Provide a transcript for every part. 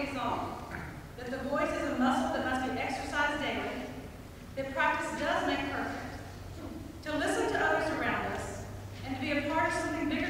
days long, that the voice is a muscle that must be exercised daily, that practice does make perfect, to listen to others around us, and to be a part of something bigger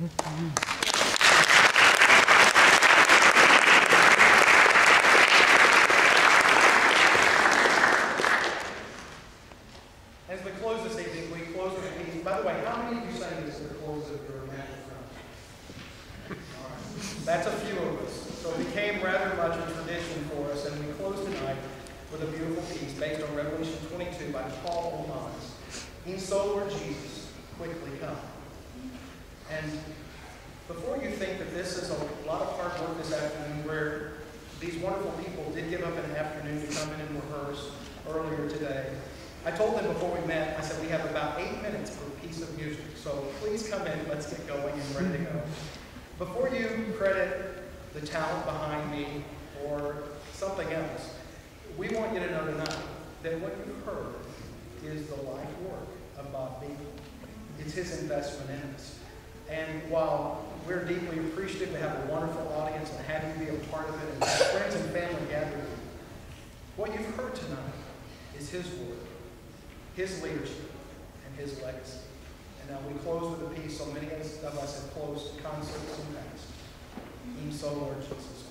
As we close this evening, we close with a piece. By the way, how many of you sang this at the close of your round? All right. That's a few of us. So it became rather much a tradition for us, and we close tonight with a beautiful piece based on Revelation 22 by Paul Manz. E'en so, Lord Jesus, quickly come. And before you think that this is a lot of hard work this afternoon, where these wonderful people did give up an afternoon to come in and rehearse earlier today, I told them before we met, I said, we have about eight minutes for a piece of music, so please come in, let's get going and ready to go. Before you credit the talent behind me or something else, we want you to know tonight that what you've heard is the life work of Bob Binkley. It's his investment in us. And while we're deeply appreciative to have a wonderful audience and have you be a part of it and friends and family gathering, what you've heard tonight is his word, his leadership and his legacy. And now we close with a piece so many of us have closed concerts in the past. Even so, Lord Jesus